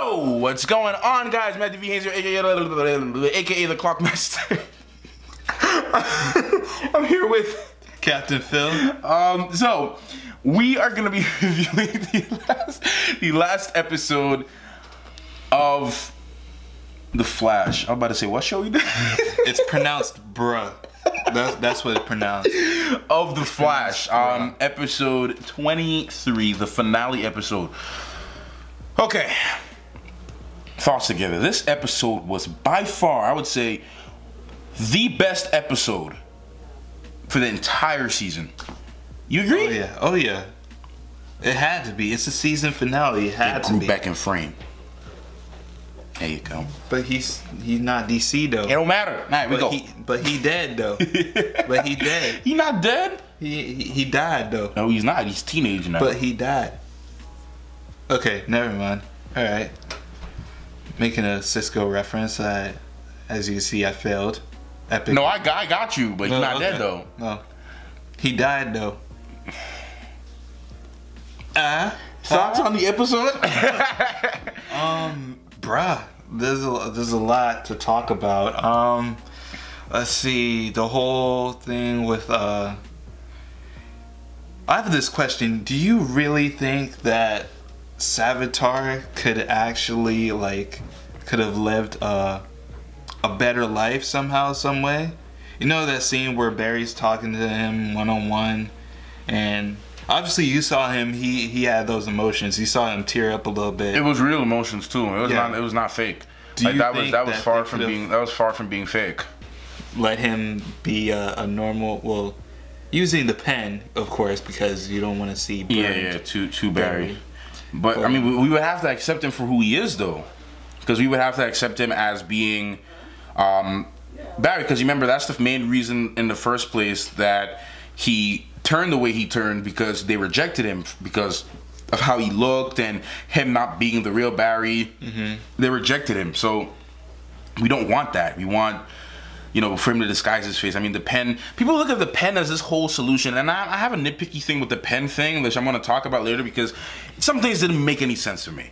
Yo, what's going on, guys? Matthew V. Haynes here, aka, aka the Clockmaster. I'm here with Captain Phil. Um, so we are gonna be reviewing the last, the last episode of The Flash. I'm about to say what show we did? It's pronounced bruh. That's that's what it's pronounced. of The Flash. Um, episode 23, the finale episode. Okay. Thoughts together. This episode was by far, I would say, the best episode for the entire season. You agree? Oh yeah. Oh yeah. It had to be. It's a season finale. It had to Grew be. back in frame. There you go. But he's he's not DC though. It don't matter. Nah, we but go. he but he dead though. but he dead. he not dead? He, he he died though. No, he's not. He's teenage now. But he died. Okay, never mind. All right. Making a Cisco reference. I, as you see, I failed. Epic. no, I got, I got you, but he's No, not okay. dead though. No. He died though. Uh, Thoughts on the episode? um, bruh, there's a there's a lot to talk about. Um, let's see the whole thing with uh. I have this question. Do you really think that Savitar could actually like could have lived a a better life somehow, some way? You know that scene where Barry's talking to him one on one, and obviously you saw him. He he had those emotions. You saw him tear up a little bit. it was real emotions too. It was Yeah. not. It was not fake. Do like you that was think that was far from being that was far from being fake. let him be a, a normal well using the pen of course because you don't want to see burned. Yeah, yeah, too too Barry. Barry. But I mean, we, we would have to accept him for who he is, though, because we would have to accept him as being um, Barry. Because remember, that's the main reason in the first place that he turned the way he turned because they rejected him because of how he looked and him not being the real Barry. They rejected him, so we don't want that. We want you know, for him to disguise his face. I mean, the pen. People look at the pen as this whole solution, and I, I have a nitpicky thing with the pen thing, which I'm going to talk about later because some things didn't make any sense to me.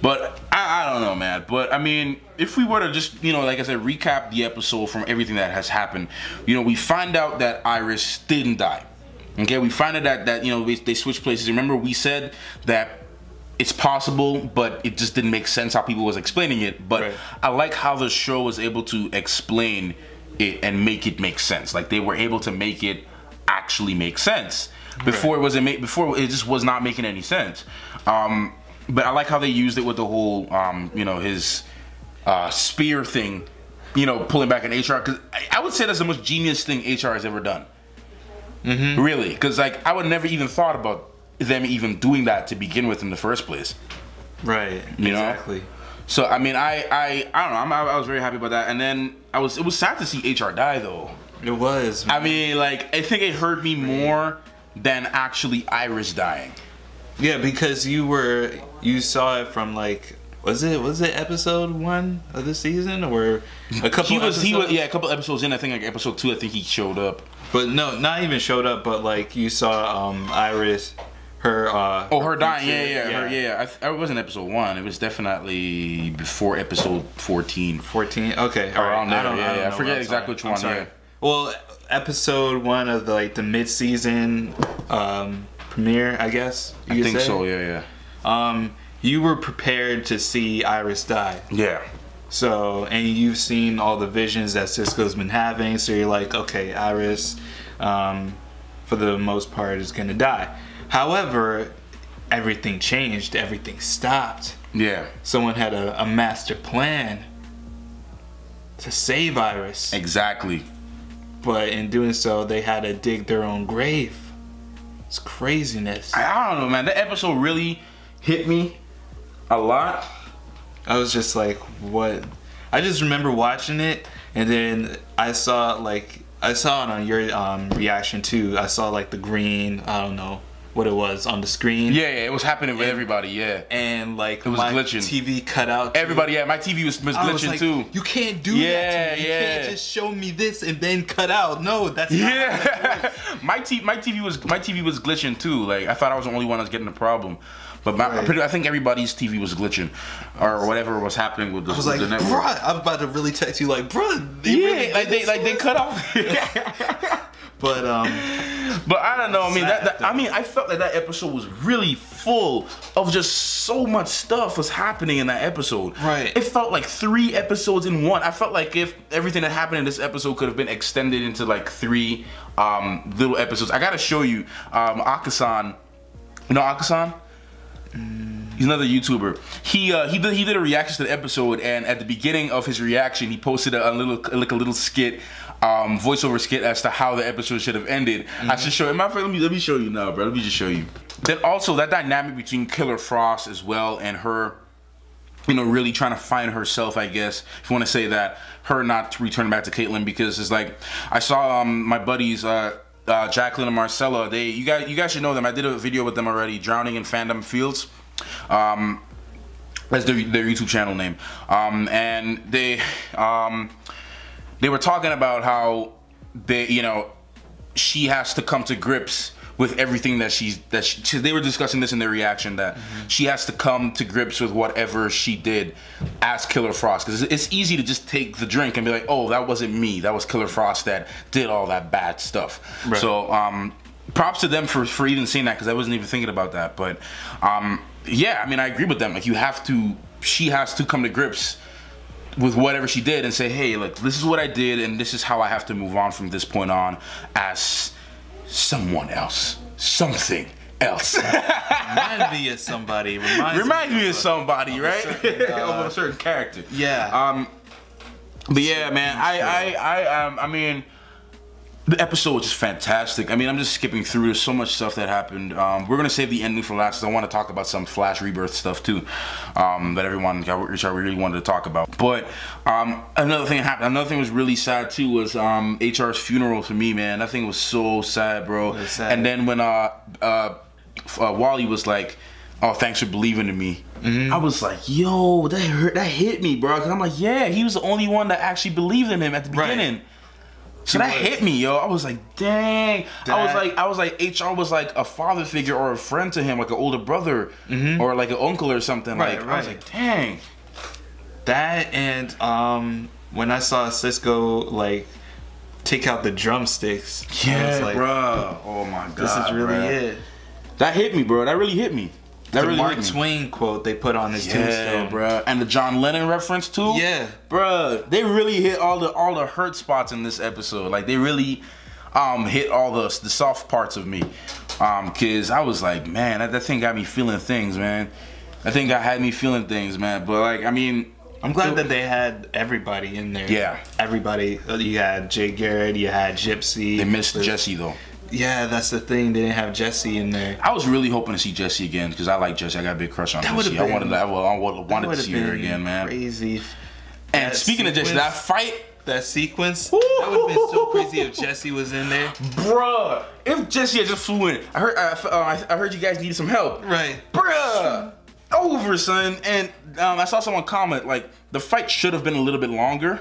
But I, I don't know, man. But I mean, if we were to just, you know, like I said, recap the episode from everything that has happened, you know, we find out that Iris didn't die. Okay, we find out that that you know they, they switched places. Remember, we said that it's possible, but it just didn't make sense how people was explaining it. But Right. I like how the show was able to explain it and make it make sense. Like they were able to make it actually make sense. Before it wasn't make before it just was not making any sense. Um, but I like how they used it with the whole um, you know his uh, spear thing. You know, pulling back an HR because I, I would say that's the most genius thing HR has ever done. Really, because like I would never even thought about them even doing that to begin with in the first place. right You know? So I mean, I I I don't know. I'm, I was very happy about that, and then I was it was sad to see HR die though. it was I mean, like I think it hurt me more than actually Iris dying. yeah because you were you saw it from like was it was it episode one of the season or a couple He was he was yeah a couple episodes in. I think like episode two. I think he showed up. but no not even showed up but like you saw um iris her uh Oh, her dying. Yeah, future- yeah, Her, yeah. I, th- it wasn't episode one. It was definitely before episode fourteen. 14 okay all right. Around there, I yeah, I, yeah. I forget exactly which one, yeah. well episode one of the like the mid-season um premiere i guess you I think say. so. Yeah, yeah. um you were prepared to see iris die Yeah. so and you've seen all the visions that cisco's been having so you're like okay iris um for the most part is gonna die however everything changed everything stopped Yeah. someone had a, a master plan to save Iris, Exactly. but in doing so, they had to dig their own grave. It's craziness. I, I don't know, man. That episode really hit me a lot. I was just like, what? I just remember watching it, and then I saw like I saw it on your um, reaction too. I saw like the green. I don't know what it was on the screen. Yeah, yeah, it was happening with everybody. Yeah, And like it was my glitching. TV cut out. too. everybody. Yeah, my TV was, was I was glitching like, too. You can't do Yeah, that. To me. You yeah. can't just show me this and then cut out. No, that's not Yeah, my TV, my TV was my TV was glitching too. Like I thought I was the only one that was getting the problem, but my, Right. pretty, I think everybody's TV was glitching, or whatever was happening with the, I was like, the bruh. I was about to really text you like, bruh, they Yeah, really like they like they cut off. But um, But I don't know. I mean, that, that I mean, I felt like that episode was really full of just so much stuff was happening in that episode. Right. It felt like three episodes in one. I felt like if everything that happened in this episode could have been extended into like three um, little episodes. I gotta show you, um, Akasan. You know Akasan? He's another YouTuber. He uh, he did he did a reaction to the episode, and at the beginning of his reaction, he posted a, a little like a little skit, um, voiceover skit as to how the episode should have ended. I should show. Matter of fact, let me let me show you now, bro. Let me just show you. Then also that dynamic between Killer Frost as well and her, you know, really trying to find herself. I guess if you want to say that, her not returning back to Caitlyn because it's like I saw um, my buddies. Uh, uh, Jacqueline and Marcella, they you guys you guys should know them. I did a video with them already. Drowning in Fandom Fields. Um, that's their, their YouTube channel name. Um, and they um, they were talking about how they you know she has to come to grips with everything that she's that she, they were discussing this in their reaction that she has to come to grips with whatever she did as Killer Frost. Because it's easy to just take the drink and be like oh that wasn't me. That was Killer Frost that did all that bad stuff. Right. so um props to them for for even saying that because I wasn't even thinking about that. But um yeah I mean I agree with them. Like you have to she has to come to grips with whatever she did and say, hey, look, this is what I did and this is how I have to move on from this point on as someone else, something else. remind me of somebody. Reminds Remind me of of somebody, right? certain, uh, of a certain character. Yeah. Um. But yeah, man, I, I, I, um, I mean, the episode was just fantastic. I mean, I'm just skipping through. There's so much stuff that happened. Um, we're gonna save the ending for last. I want to talk about some Flash Rebirth stuff too, um, that everyone, which I really wanted to talk about. But um, another thing happened. Another thing was really sad too was um, HR's funeral for me, man. That thing was so sad, bro. sad. And then when uh, uh, uh, Wally was like, "Oh, thanks for believing in me," Mm-hmm. I was like, "Yo, that hurt. That hit me, bro." Cause I'm like, "Yeah, he was the only one that actually believed in him at the Right. Beginning." So that hit me, yo. I was like, dang. I was like, I was like, HR was like a father figure or a friend to him, like an older brother or like an uncle or something. Mm-hmm. Right, like, I was like, dang. That and um when I saw Cisco like take out the drumsticks. Yeah, like, bro. Oh my god. This is really bruh. it. That hit me, bro. That really hit me. That The really Mark. Twain quote they put on his Yeah, tombstone. bro. And the John Lennon reference too. Yeah. Bruh, they really hit all the all the hurt spots in this episode. Like they really um hit all the the soft parts of me. Um, cause I was like, man, that, that thing got me feeling things, man. That thing got had me feeling things, man. But like, I mean, I'm glad that they had everybody in there. Yeah. Everybody. You had Jay Garrick, you had Gypsy. they missed Jesse though. Yeah, that's the thing. They didn't have Jesse in there. I was really hoping to see Jesse again because I like Jesse. I got a big crush on That Jesse. would've I been- wanted, to, I wa- I wa- That wanted to see her again, man. Crazy. And That speaking of Jesse, that fight, That sequence. That would have been so crazy if Jesse was in there. bruh. If Jesse had just flew in, I heard, uh, uh, I heard you guys needed some help. Right. bruh, over, son. And um, I saw someone comment like the fight should have been a little bit longer,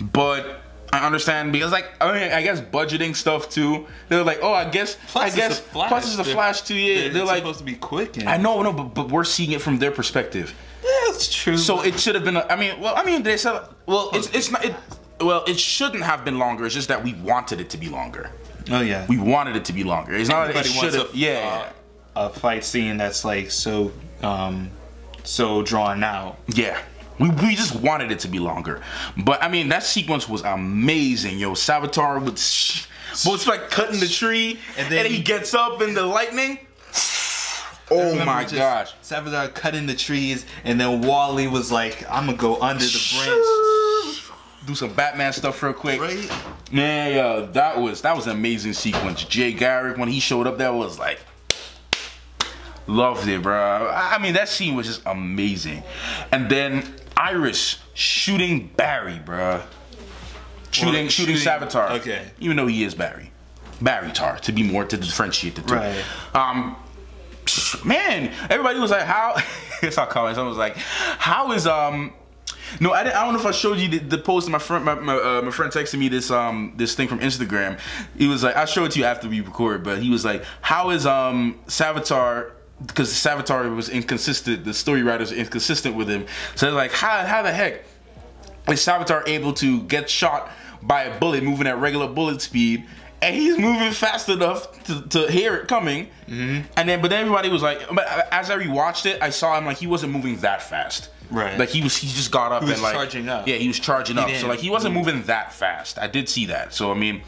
but I understand because like I mean I guess budgeting stuff too. They're like, oh, I guess Plus I guess Flash. plus it's a They're- flash too. Yeah, They're, they're, like, supposed to be quick. And, I know, no, but but we're seeing it from their perspective. Yeah, it's true. So it should have been. A, I mean, well, I mean, they said, well, it's it's not. It, well, it shouldn't have been longer. It's just that we wanted it to be longer. oh yeah. We wanted it to be longer. It's not that it should have. a- Yeah. uh, a fight scene that's like so um so drawn out. Yeah. We, we just wanted it to be longer. But I mean, that sequence was amazing, yo. Savitar would sh- was like cutting the tree and And then, then he gets up in the lightning. Oh my gosh. Savitar cutting the trees, and then Wally was like, "I'm gonna go under the branch." Do some Batman stuff real quick. Right? Man, yo, that was that was an amazing sequence. Jay Garrick when he showed up, that was like loved it, bro. I mean, that scene was just amazing. And then Iris shooting Barry, bro. Shooting, shooting, shooting- Savitar. okay. Even though he is Barry. Barry Tar to be more to differentiate the two. Right. Um, man, everybody was like, how? it's all comments. Someone was like, how is um. No, I, didn't, I don't know if I showed you the, the post. My friend, my my, uh, my friend texted me this um this thing from Instagram. He was like, I showed it to you after we recorded, but he was like, how is um Savitar because Savitar was inconsistent. The story writers inconsistent with him. So they're like, how how the heck is Savitar able to get shot by a bullet moving at regular bullet speed? And he's moving fast enough to, to hear it coming, mm-hmm. and then but then everybody was like, but as I rewatched it, I saw him like he wasn't moving that fast. Right. Like he was, he just got up He was and like charging up. Yeah, he was charging up. So like he wasn't moving that fast. I did see that. So I mean,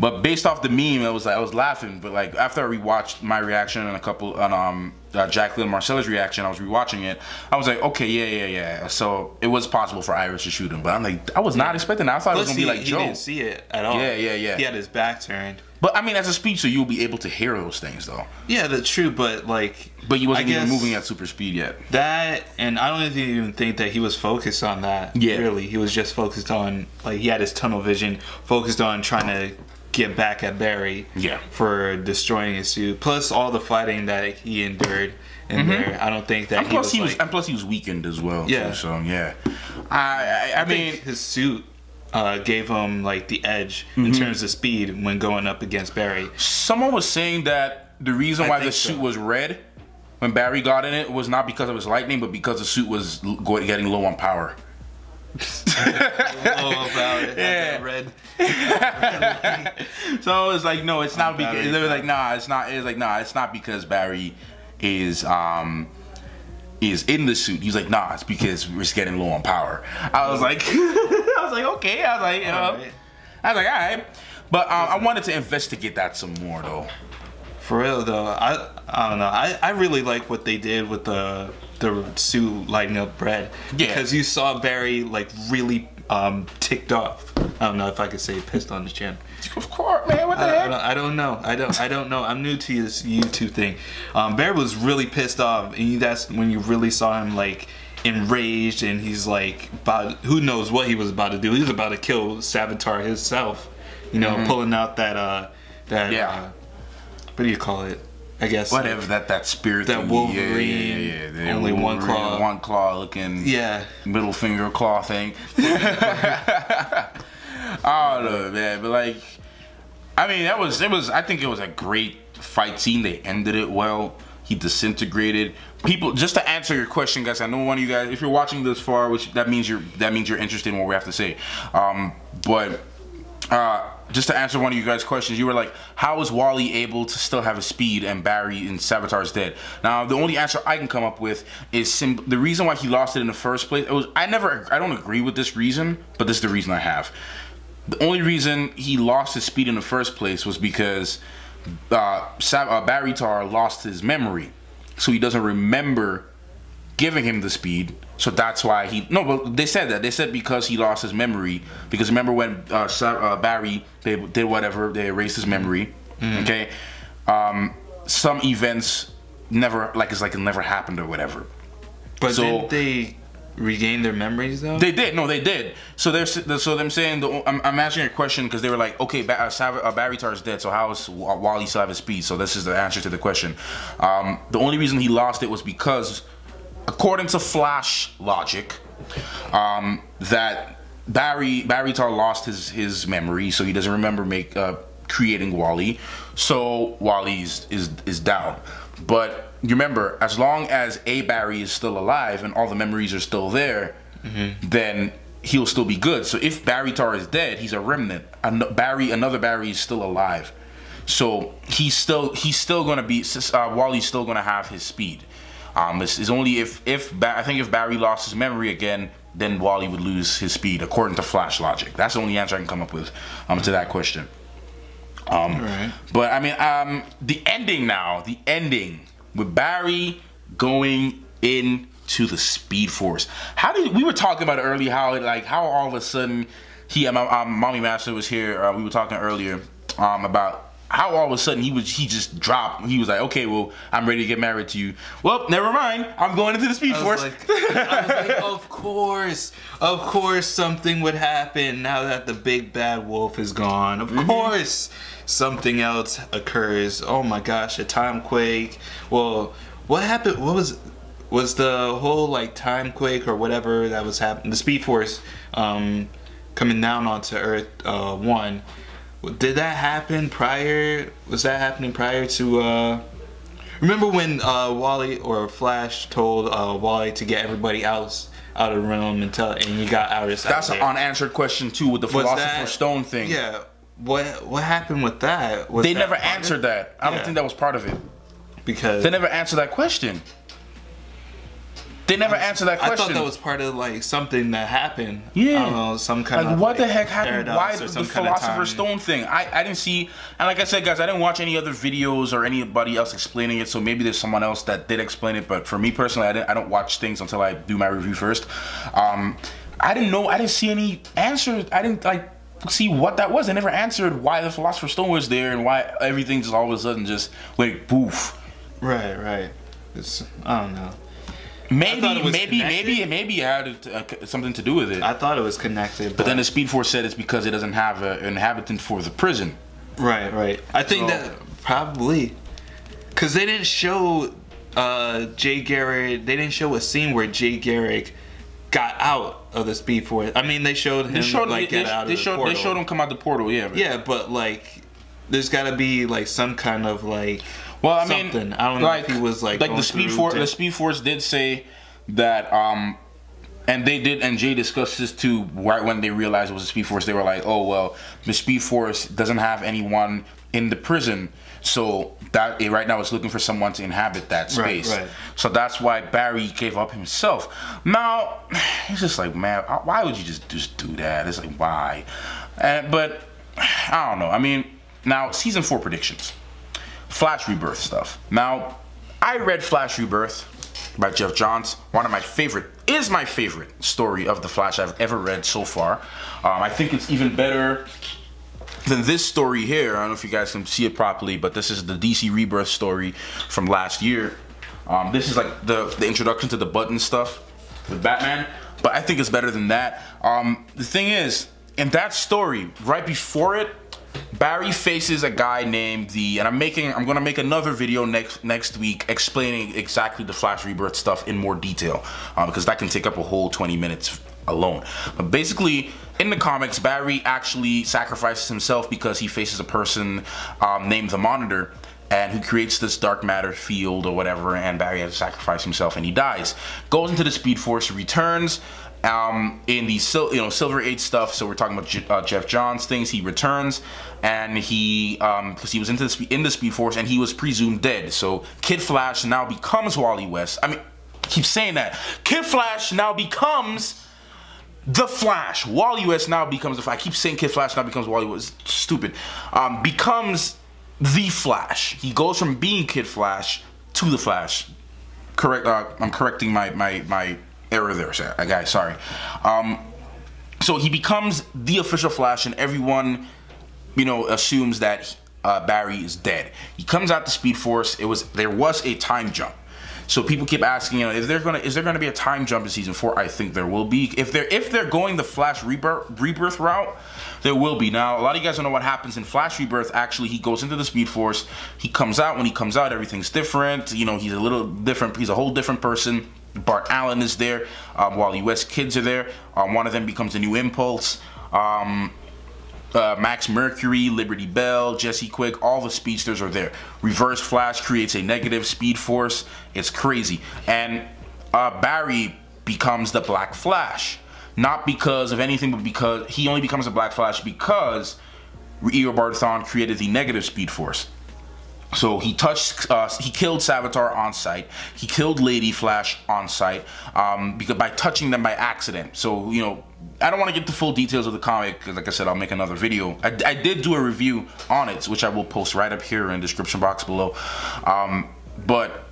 but based off the meme, I was like I was laughing. But like after I rewatched my reaction and a couple on um uh, Jacqueline Marcella's reaction, I was rewatching it. I was like, okay, yeah, yeah, yeah. So it was possible for Iris to shoot him, but I'm like, I was not expecting that. I thought it was gonna be he, like he didn't see it at all. Yeah, yeah, yeah. He had his back turned. But I mean, as a speedster, you'll be able to hear those things though. Yeah, that's true. But like, But he wasn't even moving at super speed yet. that, and I don't even think that he was focused on that. Yeah. really, he was just focused on like he had his tunnel vision, focused on trying to get back at Barry. Yeah. for destroying his suit. Plus all the fighting that he endured in there. I don't think that And plus, he was, like, and plus he was weakened as well. Yeah. Too, so yeah, I, I, I I mean, his suit uh, gave him like the edge in Mm-hmm. terms of speed when going up against Barry. Someone was saying that the reason why the suit so. was red when Barry got in it was not because of his lightning, but because the suit was getting low on power. About it. Yeah. Red. So it was like, no, it's not because Barry. they were like, nah, it's not. It's like, nah, it's not because Barry is um is in the suit. He's like, nah, it's because we're just getting low on power. I was like, I was like, okay. I was like, you know, Alright. I was like, all right. But um, I wanted to investigate that some more though. For real though, I I don't know. I, I really like what they did with the the suit lighting up bread. Yeah. Because you saw Barry like really um ticked off. I don't know if I could say pissed on the chin. Of course, man. What the I, I, heck? don't, I don't know. I don't. I don't know. I'm new to this YouTube thing. Um, Bear was really pissed off, and you- that's when you really saw him like enraged, and he's like, about, who knows what he was about to do? He was about to kill Savitar himself. You know, pulling out that uh, that. Yeah. uh, what do you call it? I guess Whatever that that spirit. That thingy. Wolverine, Yeah, yeah, yeah. The only one claw. one claw looking. Yeah. middle finger claw thing. I don't know, man, but like, I mean, that was it was. I think it was a great fight scene. They ended it well. He disintegrated. People, just to answer your question, guys. I know one of you guys, if you're watching this far, which that means you're that means you're interested in what we have to say. Um, but uh, just to answer one of you guys' questions, you were like, how is Wally able to still have a speed and Barry and Savitar's dead? Now, the only answer I can come up with is the reason why he lost it in the first place. It was I never, I don't agree with this reason, but this is the reason I have. The only reason he lost his speed in the first place was because uh, Sav- uh, Barry Tar lost his memory, so he doesn't remember giving him the speed. So that's why he no, but they said that they said because he lost his memory. Because remember when uh, uh, Barry they did whatever they erased his memory. Okay, um, some events never like it's like it never happened or whatever. But So- didn't they regain their memories though? They did. No, they did. So they're so them saying the, I'm, I'm answering your question because they were like, okay, ba- uh, Sav- uh, Barry Tar is dead. So how is Wa- Wally still have his speed? So this is the answer to the question. Um, the only reason he lost it was because, according to Flash logic, um, that Barry Barry Tar lost his his memory, so he doesn't remember make uh, creating Wally. So Wally is is, is down. But you remember, as long as a Barry is still alive and all the memories are still there, then he'll still be good. So if Barry Tar is dead, he's a remnant. An- Barry, another Barry is still alive. So he's still he's still gonna be uh, Wally's still gonna have his speed. Um, it's, it's only if if ba- I think if Barry lost his memory again, then Wally would lose his speed according to Flash logic. That's the only answer I can come up with um, to that question. Um, Alright. But I mean, um, the ending now, the ending with Barry going into the Speed Force. How did we were talking about it earlier? How it, like how all of a sudden he, um, um, Mommy Master was here. Uh, we were talking earlier um, about how all of a sudden he was he just dropped. He was like, okay, well, I'm ready to get married to you. Well, never mind. I'm going into the Speed Force. like, I was like, of course, of course, something would happen now that the big bad wolf is gone. Of course, something else occurs. Oh my gosh, a time quake. Well, what happened? What was was the whole like time quake or whatever that was happening? The Speed Force um, coming down onto Earth uh, one. Did that happen prior? Was that happening prior to? Uh, Remember when uh, Wally or Flash told uh, Wally to get everybody else out of the room and tell, and you got Iris That's an unanswered question too with the Was Philosopher's that- Stone thing. Yeah. What what happened with that? Was They that never answered it? that. I don't think that was part of it. because They never answered that question. They never answered that question. I thought that was part of like something that happened. Yeah. I don't know, some kind like of what the heck happened? Why the of Philosopher's. Stone thing? I, I didn't see, and like I said, guys, I didn't watch any other videos or anybody else explaining it. So maybe there's someone else that did explain it. But for me personally, I didn't. I don't watch things until I do my review first. Um, I didn't know. I didn't see any answers. I didn't like see what that was. They never answered why the Philosopher's Stone was there and why everything just all of a sudden just like poof. Right, right. It's I don't know. Maybe, maybe, maybe, maybe it had uh, something to do with it. I thought it was connected, but then the Speed Force said it's because it doesn't have a, an inhabitant for the prison. Right, right. I think So- that probably because they didn't show uh, Jay Garrick. They didn't show a scene where Jay Garrick got out of the Speed Force. I mean, they showed him They showed, like they, get out they of the showed, portal. they showed him come out the portal. Yeah. but- Yeah, but like, there's got to be like some kind of like. Well, I mean, something. I don't know like, if he was like like the Speed Force. The Speed Force did say that, um, and they did, and Jay discussed this too. Right when they realized it was the Speed Force, they were like, "Oh well, the Speed Force doesn't have anyone in the prison, so that it, right now it's looking for someone to inhabit that Right, space. right. So that's why Barry gave up himself. Now, it's just like, man, why would you just just do that? It's like, why? And, but I don't know. I mean, now season four predictions. Flash Rebirth stuff. Now, I read Flash Rebirth by Geoff Johns. One of my favorite, is my favorite story of the Flash I've ever read so far. Um, I think it's even better than this story here. I don't know if you guys can see it properly, but this is the DC Rebirth story from last year. Um, this is like the, the introduction to the button stuff with Batman, but I think it's better than that. Um, the thing is, in that story, right before it, Barry faces a guy named the, and I'm making, I'm gonna make another video next next week explaining exactly the Flash Rebirth stuff in more detail, uh, because that can take up a whole 20 minutes alone. But basically, in the comics, Barry actually sacrifices himself because he faces a person um, named the Monitor, and who creates this dark matter field or whatever, and Barry has to sacrifice himself, and he dies. Goes into the Speed Force, returns um, in the you know Silver Age stuff. So we're talking about uh, Geoff Johns things. He returns, and he um because he was into in the Speed Force, and he was presumed dead. So Kid Flash now becomes Wally West. I mean, keep saying that. Kid Flash now becomes the Flash. Wally West now becomes the Flash. I keep saying Kid Flash now becomes Wally West. Stupid. Um, becomes the Flash. He goes from being Kid Flash to the Flash. Correct. Uh, I'm correcting my my my error there, sir. Uh, guys. Sorry. Um, so he becomes the official Flash, and everyone, you know, assumes that uh, Barry is dead. He comes out the Speed Force. It was there was a time jump. So people keep asking, you know, is there gonna is there gonna be a time jump in season four? I think there will be. If they're if they're going the Flash rebirth rebirth route, there will be. Now a lot of you guys don't know what happens in Flash rebirth. Actually, he goes into the Speed Force. He comes out. When he comes out, everything's different. You know, he's a little different. He's a whole different person. Bart Allen is there. Um, Wally West kids are there. Um, one of them becomes a new Impulse. Um, uh, Max Mercury, Liberty Bell, Jesse Quick, all the speedsters are there. Reverse Flash creates a negative speed force. It's crazy. And uh, Barry becomes the Black Flash. Not because of anything, but because he only becomes a Black Flash because Eobard Thawne created the negative speed force. So he touched, uh, he killed Savitar on sight. He killed Lady Flash on sight um, because by touching them by accident. So you know, I don't want to get the full details of the comic because, like I said, I'll make another video. I, I did do a review on it, which I will post right up here in the description box below. Um, but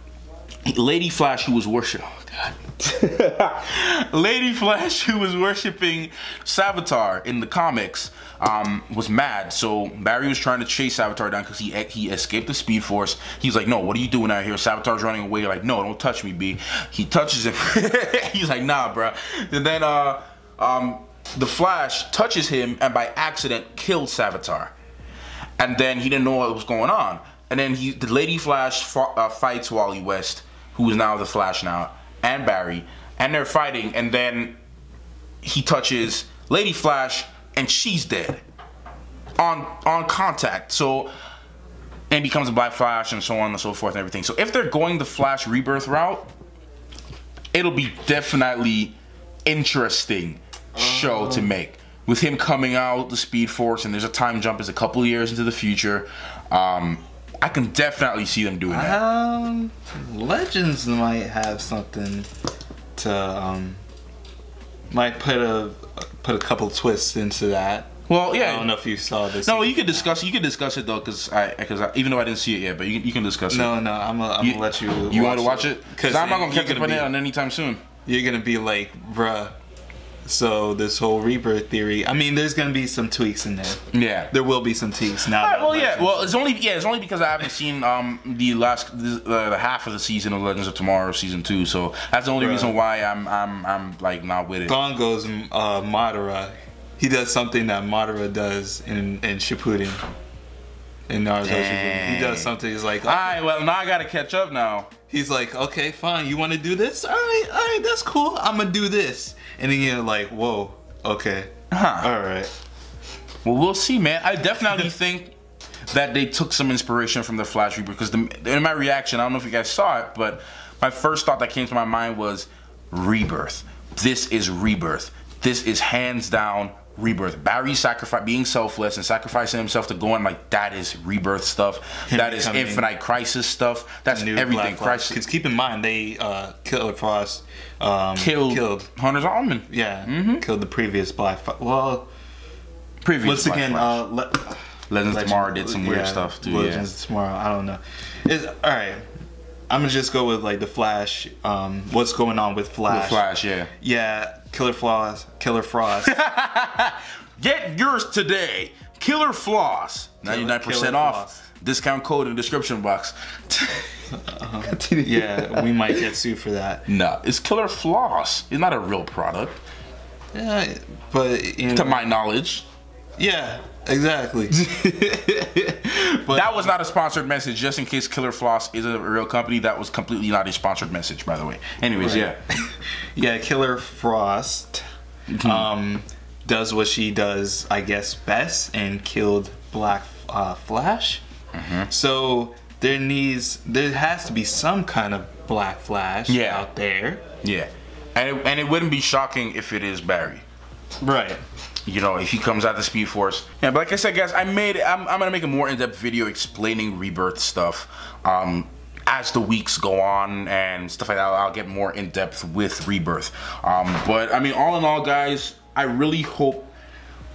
Lady Flash, who was worship, oh God, Lady Flash, who was worshiping Savitar in the comics, um, was mad. So Barry was trying to chase Savitar down because he he escaped the Speed Force. He's like, "No, what are you doing out here?" Savitar's running away. Like, "No, don't touch me, B." He touches him. He's like, "Nah, bro." And then uh, um, the Flash touches him and by accident kills Savitar. And then he didn't know what was going on. And then he, the Lady Flash fought, uh, fights Wally West, who is now the Flash now, and Barry, and they're fighting. And then he touches Lady Flash, and she's dead on on contact. So and becomes a Black Flash, and so on and so forth, and everything. So if they're going the Flash rebirth route, it'll be definitely interesting show to make with him coming out the Speed Force, and there's a time jump is a couple years into the future. Um, I can definitely see them doing that. Um, Legends might have something to um, might put a put a couple twists into that. Well, yeah. I don't know if you saw this. No, you can discuss. You can discuss it though, because I, because even though I didn't see it yet, but you, you can discuss it. No, no, I'm gonna, I'm let you. You want to watch it? Because I'm not gonna catch up on it on anytime soon. You're gonna be like, bruh. So this whole rebirth theory. I mean, there's gonna be some tweaks in there. Yeah. There will be some tweaks now. All right, that well, yeah. Well, it's only yeah, it's only because I haven't seen um the last the, uh, the half of the season of Legends of Tomorrow season two, so that's the only Bruh. reason why I'm I'm I'm like not with it. Gone goes uh, Madara. He does something that Madara does in in Shippuden. In Naruto Shippuden, he does something. He's like, All right, well now I gotta catch up now. he's like, okay, fine. You want to do this? All right, all right, that's cool. I'm gonna do this. And then you're like, whoa, okay, Huh. all right. Well, we'll see, man. I definitely think that they took some inspiration from the Flash Rebirth because the, in my reaction, I don't know if you guys saw it, but my first thought that came to my mind was Rebirth. This is Rebirth. This is hands down Rebirth. Barry sacrifice being selfless and sacrificing himself to go on like that is Rebirth stuff. Him that is Infinite Crisis stuff. That's New everything. Crisis Because keep in mind, they uh, killed Frost. Um, killed, killed. Hunter Zolomon. Yeah, mm-hmm. killed the previous Black. Fo- well, Previous once Black again, uh, le- Legends of Tomorrow did some weird yeah, stuff too. Legends of Tomorrow. I don't know. It's, all right. I'm gonna just go with like the Flash. Um, what's going on with. Flash? With Flash, yeah. Yeah, Killer Floss. Killer Frost. Get yours today. Killer Floss. 99% Killer off. Floss. Discount code in the description box. yeah, we might get sued for that. Nah, it's Killer Floss. It's not a real product, Yeah, but you know, to my knowledge. Yeah, exactly. but That was not a sponsored message, just in case Killer Floss is a real company. That was completely not a sponsored message, by the way. Anyways, Right. yeah. yeah, Killer Frost Mm-hmm. um, does what she does, I guess, best, and killed Black uh, Flash. Mm-hmm. So there needs, there has to be some kind of Black Flash Yeah. out there, Yeah. And it, and it wouldn't be shocking if it is Barry. right? You know, if he comes out the Speed Force. Yeah, but like I said, guys, I made I'm, I'm gonna make a more in-depth video explaining Rebirth stuff. Um, as the weeks go on and stuff like that, I'll get more in depth with Rebirth. Um, but I mean, all in all, guys, I really hope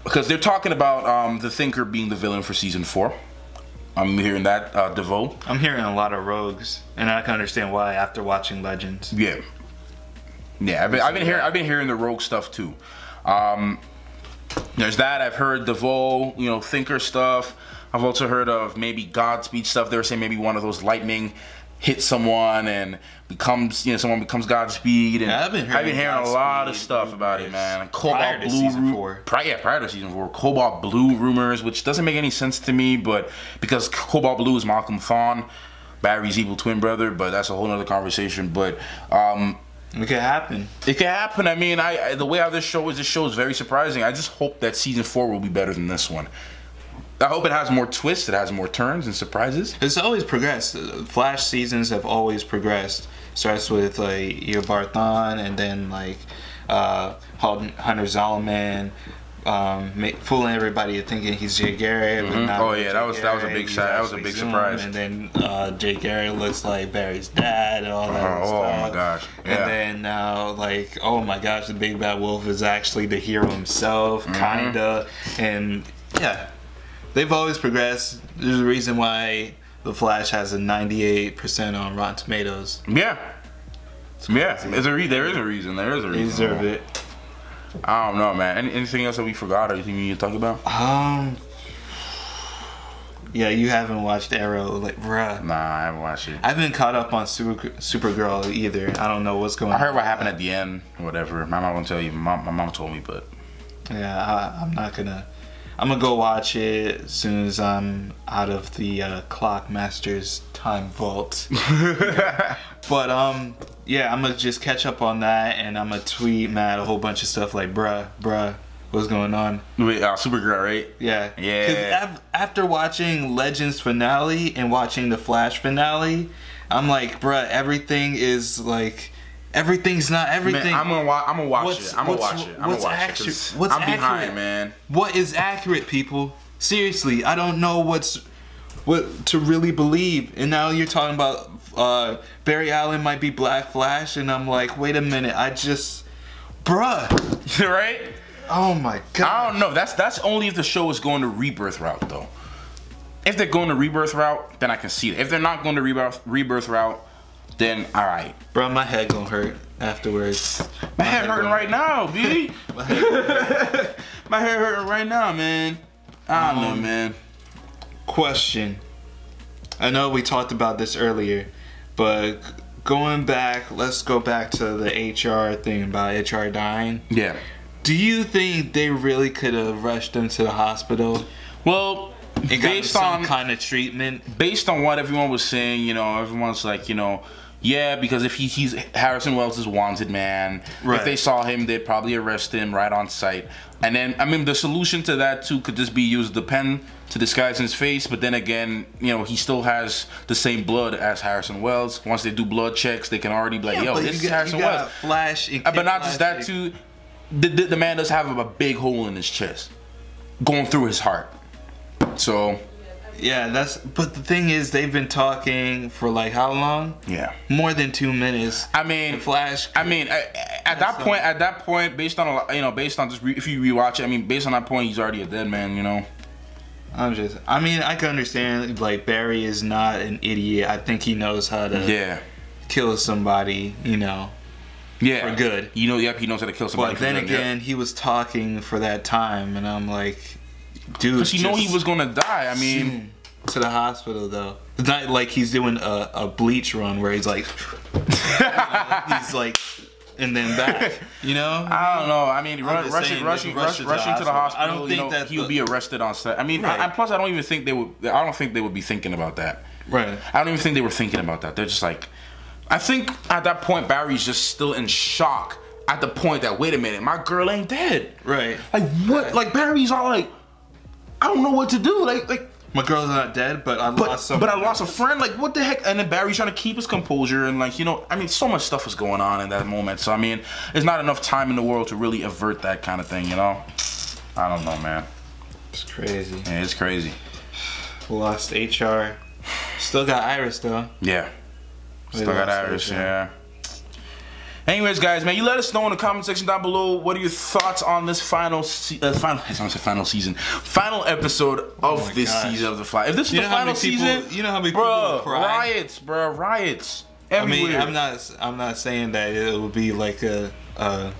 because they're talking about um, the Thinker being the villain for season four. I'm hearing that uh, DeVoe. I'm hearing a lot of rogues, and I can understand why after watching Legends. Yeah. Yeah, I've been, I've been hearing I've been hearing the rogue stuff too. Um, there's that. I've heard DeVoe, you know, Thinker stuff. I've also heard of maybe Godspeed stuff. They were saying maybe one of those lightning hits someone and becomes, you know, someone becomes Godspeed. And Yeah, I've been hearing a lot of stuff about it, man. Cobalt prior to Blue, season four. Pri- yeah, prior to season four, Cobalt Blue rumors, which doesn't make any sense to me, but because Cobalt Blue is Malcolm Thawne, Barry's evil twin brother, but that's a whole nother conversation. But um, It could happen. it can happen. I mean, I, I the way how this show is, this show is very surprising. I just hope that season four will be better than this one. I hope it has more twists, it has more turns and surprises. It's always progressed. Flash seasons have always progressed. Starts with like Eobard Thawne, and then like uh, Hunter Zolomon, um, ma- fooling everybody thinking he's Jay Garrick. but not Oh, yeah, Jay that was- that was a big si- that was a big Zoom, surprise. And then uh, Jay Garrick looks like Barry's dad and all that. Oh, stuff. oh my gosh, yeah. And then now, like, oh my gosh, the Big Bad Wolf is actually the hero himself, Mm-hmm. kinda. And yeah, they've always progressed. There's a reason why the Flash has a 98% on Rotten Tomatoes. Yeah, Yeah, there's a re- there is a reason. There is a They reason. deserve it. I don't know, man. Any, anything else that we forgot or anything you need to talk about? Um. Yeah, you haven't watched Arrow, like, bruh. Nah, I haven't watched it. I haven't caught up on Super Supergirl either. I don't know what's going. On. I heard on. what happened at the end, or whatever. My mom won't tell you. My, my mom told me, but Yeah, I, I'm not gonna. I'm gonna go watch it as soon as I'm out of the uh, Clockmaster's time vault. but um, yeah, I'm gonna just catch up on that, and I'm gonna tweet Matt a whole bunch of stuff like, "Bruh, bruh, what's going on?" wait, uh, Supergirl, right? Yeah, Yeah. After watching Legends finale and watching the Flash finale, I'm like, bruh, everything is like, everything's not everything. Man, I'm gonna watch. I'm gonna watch What's- it. I'm gonna watch it. I'm gonna watch actu- it. what's I'm behind, accurate? man. what is accurate, people? Seriously, I don't know what's what to really believe. And now you're talking about uh, Barry Allen might be Black Flash, and I'm like, wait a minute, I just, bruh, right? oh my god. I don't know. That's that's only if the show is going the rebirth route, though. If they're going the rebirth route, then I can see it. If they're not going the rebirth rebirth route, then all right. Bro, my head gonna hurt afterwards. My head hurting gonna- right now, B. My head My head hurting right now, man. I don't know, Um, man. Question. I know we talked about this earlier, but going back, let's go back to the HR thing about HR dying. Yeah. Do you think they really could have rushed him to the hospital Well, based some on kind of treatment? based on what everyone was saying, you know, everyone's like, you know, yeah, because if he, he's Harrison Wells is wanted man. Right. If they saw him, they'd probably arrest him right on sight. And then, I mean, the solution to that too could just be use the pen to disguise his face. But then again, you know, he still has the same blood as Harrison Wells. Once they do blood checks, they can already be like, yo, but this is got- Harrison Wells. Flash Uh, but not just that too. The, the, the man does have a big hole in his chest, going through his heart. So Yeah, that's. But the thing is, they've been talking for like how long? yeah. More than two minutes. I mean, Flash. I mean, at, at that point, at that point, based on you know, based on just re- if you rewatch it, I mean, based on that point, he's already a dead man. You know. I'm just. I mean, I can understand. Like Barry is not an idiot. I think he knows how to Yeah. kill somebody. You know. Yeah. For good. You know, yep, he knows how to kill somebody. But then good, yep. again, he was talking for that time, and I'm like, dude. Because you know he was gonna die. I mean, to the hospital though. It's not like he's doing a, a bleach run where he's like, he's like, and then back. You know. I don't know. I mean, rushing, rushing, rush rush, to the rushing to the hospital. I don't you think know, that he would the- be arrested on set. I mean, Right. I, and plus, I don't even think they would. I don't think they would be thinking about that. Right. I don't even think they were thinking about that. They're just like, I think at that point Barry's just still in shock. At the point that wait a minute, my girl ain't dead. Right. Like what? Like Barry's all like, I don't know what to do. Like like. My girl's are not dead, but I But, lost some. but I lost a friend. Like what the heck? And then Barry's trying to keep his composure and like you know, I mean, so much stuff was going on in that moment. So I mean, there's not enough time in the world to really avert that kind of thing. You know? I don't know, man. It's crazy. Yeah, it's crazy. Lost HR. Still got Iris though. Yeah. Still got Iris. HR. yeah. Anyways, guys, man, you let us know in the comment section down below what are your thoughts on this final, se- uh, final, I was gonna say final season, final episode of Oh this gosh. season of the Fly. If this is You the final many people- season, you know how many people bro, will cry? riots, bro, riots I mean, I'm not. I'm not saying that it would be like a. a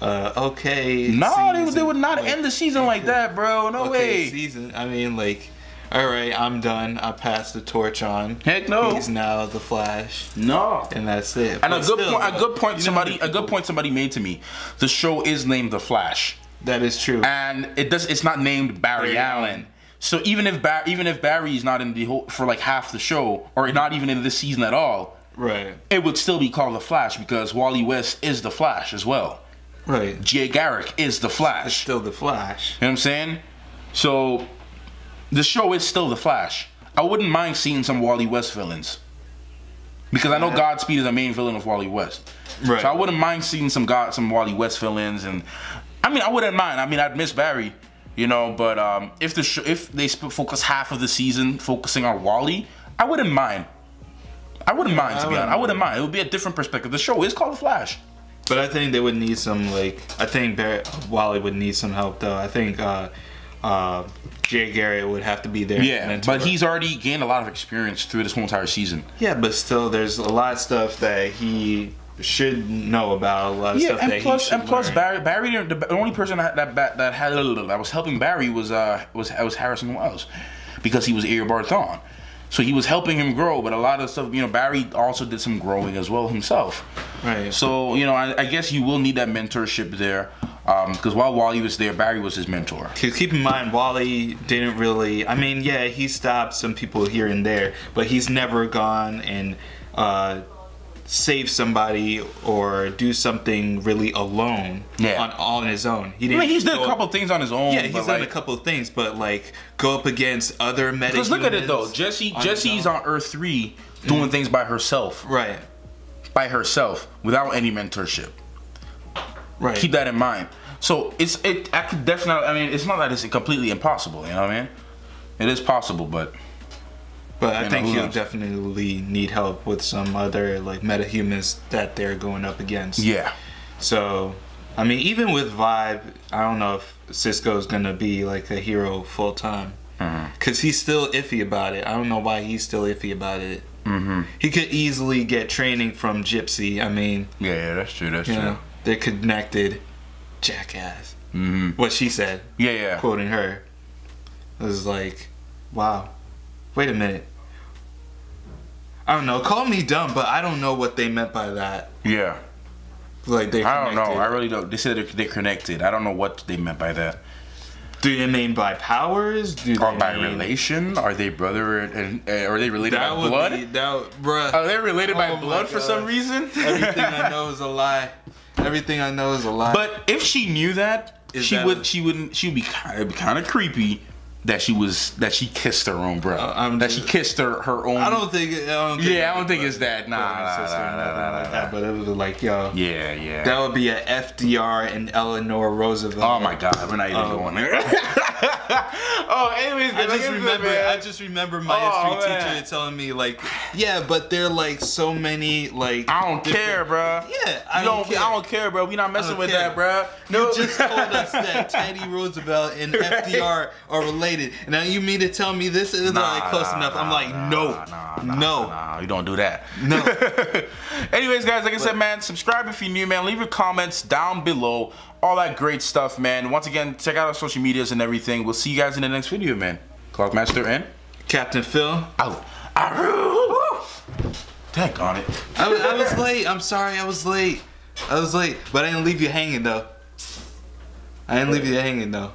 uh, okay. no, they, would- they would not like, end the season like that, bro. No okay way. season. I mean, like, all right, I'm done. I passed the torch on. Heck no. He's now the Flash, No. and that's it. And a good still, point. A good point. you know how Somebody. A good point. Somebody made to me. The show is named The Flash. That is true. and it does. It's not named Barry, Barry Allen. So even if Bar- even if Barry's not in the whole for like half the show, or not even in this season at all, right. it would still be called the Flash because Wally West is the Flash as well. Right. Jay Garrick is the Flash. Still the Flash. You know what I'm saying? So the show is still the Flash. I wouldn't mind seeing some Wally West villains. Because I know Yeah. Godspeed is the main villain of Wally West. Right. So I wouldn't mind seeing some God some Wally West villains and I mean I wouldn't mind. I mean I'd miss Barry, you know, but um if the sh- if they sp- focus half of the season focusing on Wally, I wouldn't mind. I wouldn't mind to I be honest. I wouldn't mind. It would be a different perspective. The show is called The Flash. But I think they would need some like I think Barry, Wally would need some help though. I think uh uh Jay Garrick would have to be there. Yeah, but he's already gained a lot of experience through this whole entire season. Yeah, but still there's a lot of stuff that he should know about a lot of Yeah, stuff and that plus, he and plus, learn. Barry, Barry, the only person that that that, that had that was helping Barry was uh was was Harrison Wells, because he was Eobard Thawne, so he was helping him grow. But a lot of stuff, you know, Barry also did some growing as well himself. Right. So you know, I, I guess you will need that mentorship there, because while Wally was there, Barry was his mentor. Keep in mind, Wally didn't really. I mean, yeah, he stopped some people here and there, but he's never gone and uh, save somebody or do something really alone Yeah. on all on his own. He didn't. mean, he's go- a couple things on his own. Yeah, he's done like, a couple of things, but like go up against other meta. Because look at it though, Jesse on Jesse's on Earth three doing things by herself, Right. by herself without any mentorship. Right. Keep that in mind. So it's it. I could definitely. I mean, it's not that it's completely impossible. You know what I mean? It is possible, but But I think he'll knows? definitely need help with some other like metahumans that they're going up against. yeah, So, I mean, even with Vibe, I don't know if Cisco's gonna be like a hero full time. Mm-hmm. Cause he's still iffy about it. I don't know why he's still iffy about it. mm-hmm. He could easily get training from Gypsy. I mean, yeah, yeah. That's true. That's true. know, they're connected. Jackass. Mm-hmm. What she said, Yeah, yeah. quoting her, was like, "Wow, wait a minute." I don't know. Call me dumb, but I don't know what they meant by that. Yeah. Like they. I don't know. I really don't. They said they're, they're connected. I don't know what they meant by that. Do they mean by powers? Do Or by mean- relation? Are they brother and, uh, are they related That by blood? be that, bruh. Are they related Oh by blood for some reason? Everything I know is a lie. Everything I know is a lie. But if she knew that, Is she that- would. She wouldn't. She would be kind of, kind of creepy that she was that she kissed her own brother. Uh, that she kissed her her own. I don't think. I don't think Yeah, I don't think it's that. Nah, nah, sister nah, nah, nah, like nah, that. But it was like, yo, Yeah, yeah. that would be a FDR and Eleanor Roosevelt. oh my God, we're not even Oh. going there. oh, anyways, I just remember. I just remember my Oh, history man. teacher telling me like, yeah, but they're like so many like. I don't care, bruh. Yeah, I You don't care. I don't care, bro. We not messing with care. that, bruh. No, You just told us that Teddy Roosevelt and FDR are related. And now you mean to tell me this is not like close nah, enough? I'm like, nah, no, nah, nah, no. nah, you don't do that. No. Anyways, guys, like I said, man, subscribe if you're new, man. Leave your comments down below. All that great stuff, man. Once again, check out our social medias and everything. We'll see you guys in the next video, man. Clockmaster and Captain Phil. out. Dang on it. I I was late. I'm sorry. I was late. I was late, but I didn't leave you hanging though. I didn't leave you hanging though.